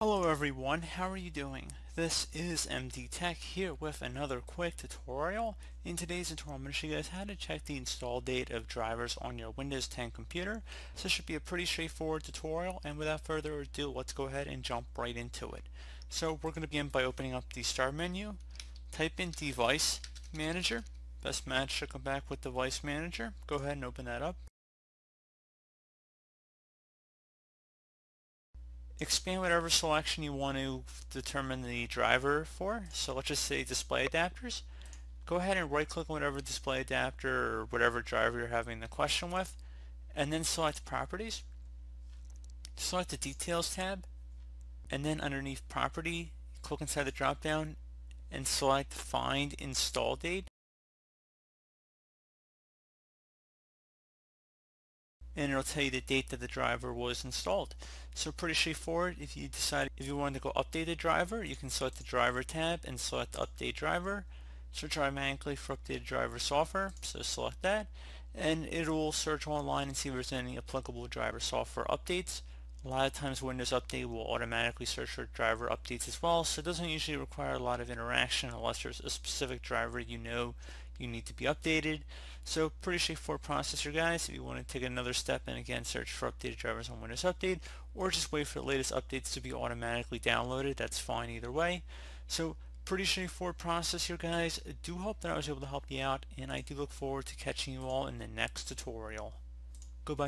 Hello everyone, how are you doing? This is MD Tech here with another quick tutorial. In today's tutorial I'm going to show you guys how to check the install date of drivers on your Windows 10 computer. So this should be a pretty straightforward tutorial and without further ado let's go ahead and jump right into it. So we're going to begin by opening up the start menu, type in device manager, best match should come back with device manager, go ahead and open that up. Expand whatever selection you want to determine the driver for. So let's just say display adapters. Go ahead and right click on whatever display adapter or whatever driver you're having the question with and then select properties. Select the details tab and then underneath property click inside the drop down and select find install date and it'll tell you the date that the driver was installed. So pretty straightforward. If you decide if you want to go update the driver, you can select the driver tab and select update driver. Search automatically for updated driver software, so select that. And it will search online and see if there's any applicable driver software updates. A lot of times Windows Update will automatically search for driver updates as well, so it doesn't usually require a lot of interaction unless there's a specific driver you know you need to be updated. So pretty straightforward process here guys. If you want to take another step and again search for updated drivers on Windows Update or just wait for the latest updates to be automatically downloaded, that's fine either way. So pretty straightforward process here guys. I do hope that I was able to help you out and I do look forward to catching you all in the next tutorial. Goodbye.